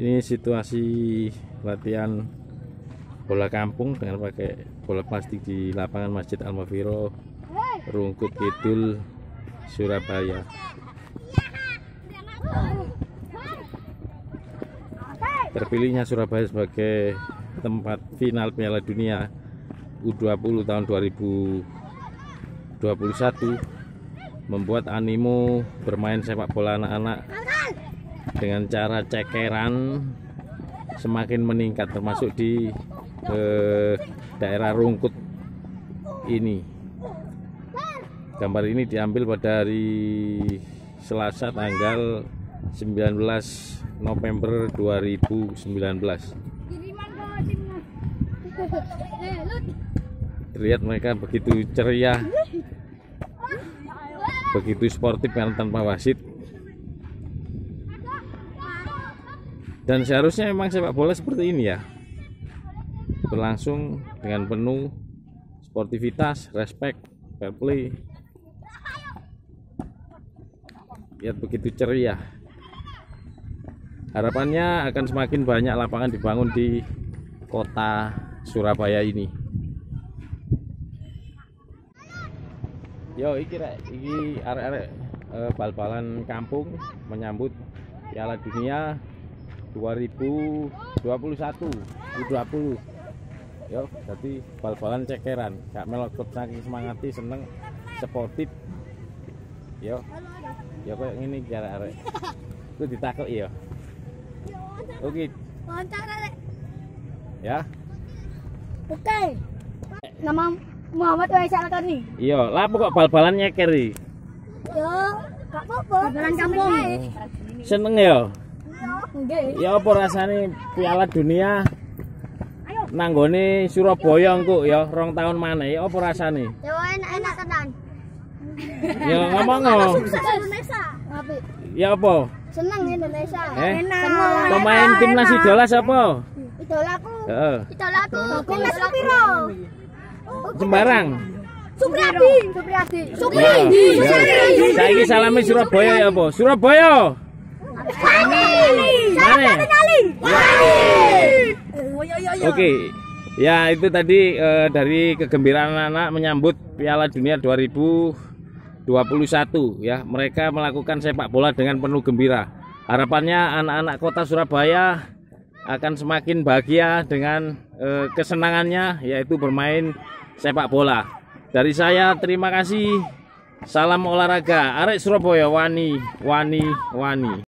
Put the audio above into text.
Ini situasi latihan bola kampung dengan pakai bola plastik di lapangan Masjid Al Mafiro Rungkut Kidul Surabaya. Terpilihnya Surabaya sebagai tempat final Piala Dunia U20 tahun 2021 membuat animo bermain sepak bola anak-anak dengan cara cekeran semakin meningkat termasuk di eh, daerah Rungkut ini. Gambar ini diambil pada hari Selasa tanggal 19 November 2019 terlihat mereka begitu ceria begitu sportif kan tanpa wasit. Dan seharusnya memang sepak bola seperti ini ya. Berlangsung dengan penuh sportivitas respect fair play. Lihat begitu ceria. Harapannya akan semakin banyak lapangan dibangun di kota Surabaya ini yo iki rek iki arek-arek eh, bal-balan kampung menyambut Piala Dunia 2021 U20 yo jadi bal-balan cekeran gak melokot saking semangati seneng sportif. Yo ya kayak gini cara arek itu ditakut iya. Oke. Ya. Oke. Nama Muhammad Wais Alkari. iya lapo kok bal-balan nyeker iki Yo, gak apa-apa. Jalan kampung. seneng ya Nggih. ya apa rasane Piala Dunia nanggone Surabaya engko ya rong tahun mana ya apa rasane Yo enak-enak tenan. ya ngomong ya apa Seneng Indonesia. Eh? Seneng. pemain timnas idola siapa Idolaku. heeh Idolaku. Timnas Supiro. Sembarang Supriyadi. Supriyadi. Ya, Supriyadi. ya. Saiki salami Surabaya ya apa? Surabaya. Oke. Ya, itu tadi eh, dari kegembiraan anak-anak menyambut Piala Dunia 2021 ya. Mereka melakukan sepak bola dengan penuh gembira. Harapannya anak-anak kota Surabaya akan semakin bahagia dengan eh, kesenangannya yaitu bermain sepak bola. Dari saya terima kasih. Salam olahraga. Arek Surabaya wani, wani, wani.